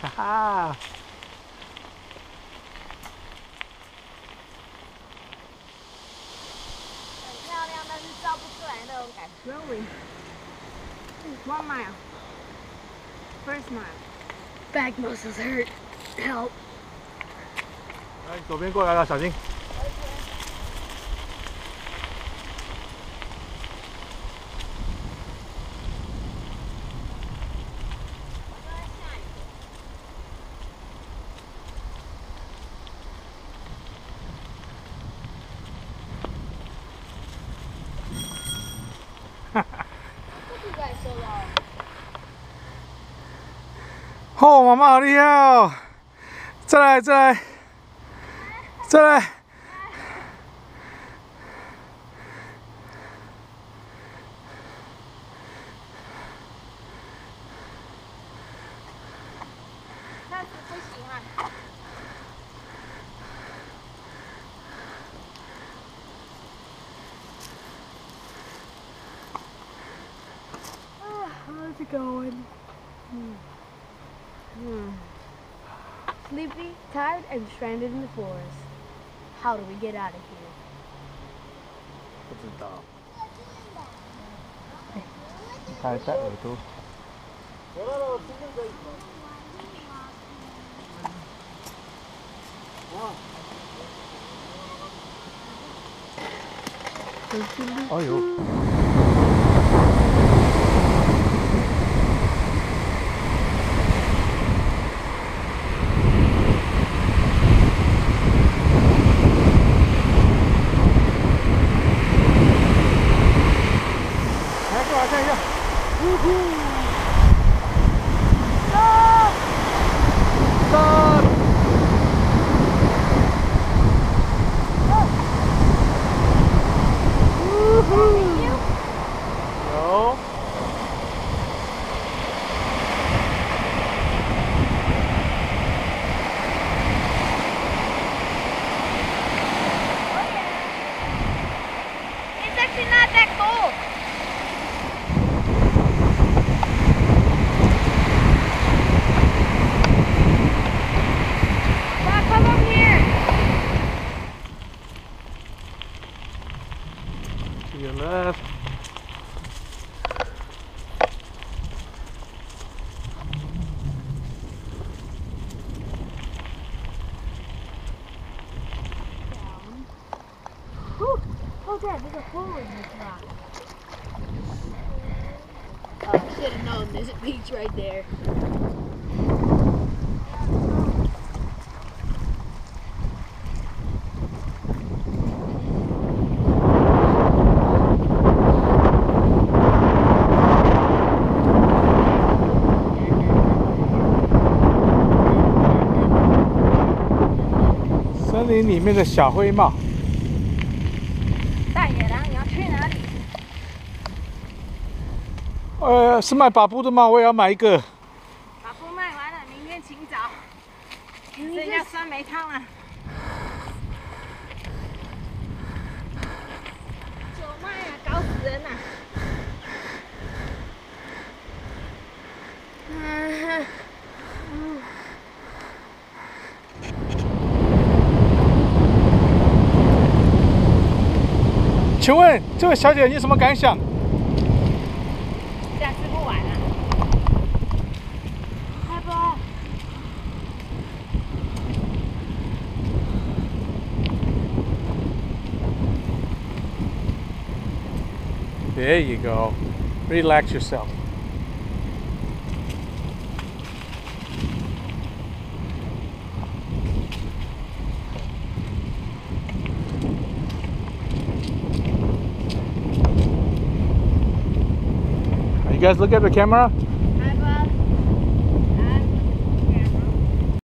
哈哈。很漂亮，但是照不出来那种感觉。Really? One mile. First mile. Back muscles hurt. Help. 来，左边过来了，小心。哦，妈妈好厉害哦！再来，再来，再来。但是不行啊。How's it going? Sleepy, tired, and stranded in the forest. How do we get out of here? 不知道。还在耳朵。哎呦！ Oh, Dad, there's a hole in this rock. Oh, should have known. There's a beach right there. 森林里面的小灰帽。 呃，是卖把布的吗？我也要买一个。把布卖完了，明天请早。只剩下酸梅汤了。酒卖啊，搞死人呐、请问这位小姐，你有什么感想？There you go. Relax yourself. Are you guys look at the camera.